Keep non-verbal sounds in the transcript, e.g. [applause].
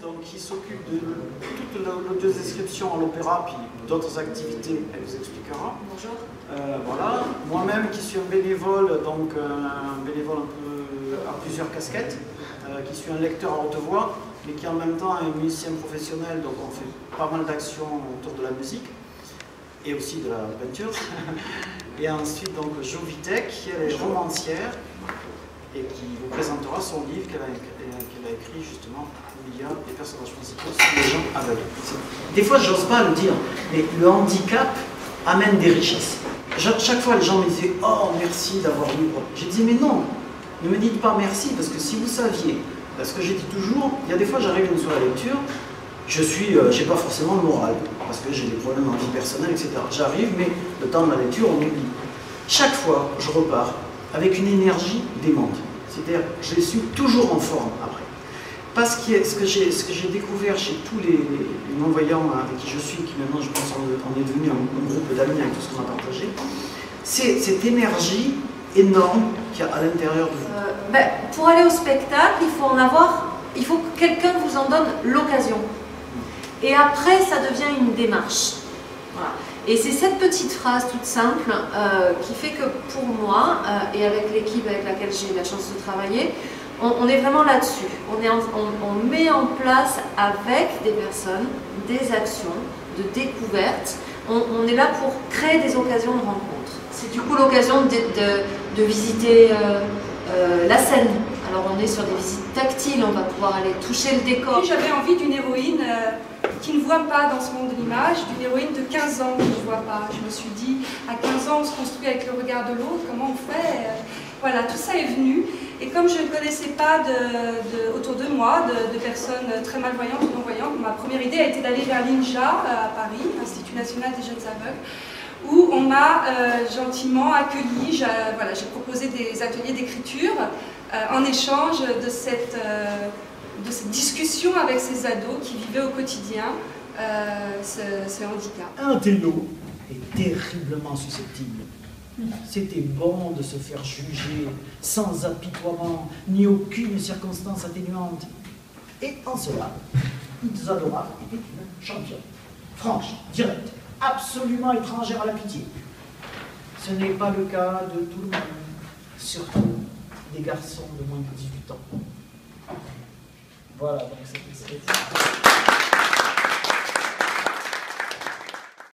Donc, qui s'occupe de toute l'audiodescription à l'opéra, puis d'autres activités, elle vous expliquera. Bonjour. Euh, voilà. Moi-même qui suis un bénévole, donc un bénévole un peu à plusieurs casquettes, euh, qui suis un lecteur à haute voix, mais qui en même temps est musicien professionnel, donc on fait pas mal d'actions autour de la musique et aussi de la peinture. [laughs] et ensuite, donc, Jo Vitek, qui est romancière et qui vous présentera son livre qu'elle a, a, écrit justement où il y a des personnages principaux sont des gens aveugles. Des fois, j'ose pas le dire, mais le handicap amène des richesses. Chaque fois, les gens me disaient Oh, merci d'avoir lu. J'ai dit Mais non, ne me dites pas merci, parce que si vous saviez, parce que j'ai dit toujours, il y a des fois, j'arrive une soirée lecture, je suis, euh, j'ai pas forcément le moral, parce que j'ai des problèmes en vie personnelle, etc. J'arrive, mais le temps de la lecture, on oublie. Chaque fois, je repars avec une énergie démente. C'est-à-dire je suis toujours en forme après. Parce que ce que j'ai découvert chez tous les, non-voyants avec qui je suis, qui maintenant je pense on est devenu un, groupe d'amis avec tout ce qu'on a partagé, c'est cette énergie énorme qu'il y a à l'intérieur de vous. Euh, ben, pour aller au spectacle, il faut en avoir, il faut que quelqu'un vous en donne l'occasion. Et après, ça devient une démarche. Et c'est cette petite phrase toute simple euh, qui fait que pour moi, euh, et avec l'équipe avec laquelle j'ai la chance de travailler, on, est vraiment là-dessus. On, on, met en place avec des personnes des actions de découverte. On, est là pour créer des occasions de rencontre. C'est du coup l'occasion de, visiter euh, la scène. Alors on est sur des visites tactiles, on va pouvoir aller toucher le décor. J'avais envie d'une héroïne qui ne voit pas dans ce monde de l'image, d'une héroïne de 15 ans qui ne voit pas. Je me suis dit, à 15 ans, on se construit avec le regard de l'autre, comment on fait? Voilà, tout ça est venu. Et comme je ne connaissais pas autour de moi de, personnes très malvoyantes ou non-voyantes, ma première idée a été d'aller vers l'INJA euh, à Paris, Institut National des Jeunes Aveugles, où on m'a euh, gentiment accueilli. J'ai voilà, proposé des ateliers d'écriture euh, en échange de cette de cette discussion avec ces ados qui vivaient au quotidien euh, ce, handicap. Un télo est terriblement susceptible. C'était bon de se faire juger sans apitoiement, ni aucune circonstance atténuante. Et en cela, Isadora était une championne, franche, directe, absolument étrangère à la pitié. Ce n'est pas le cas de tout le monde, surtout des garçons de moins de 18 ans. Bora, vamos ser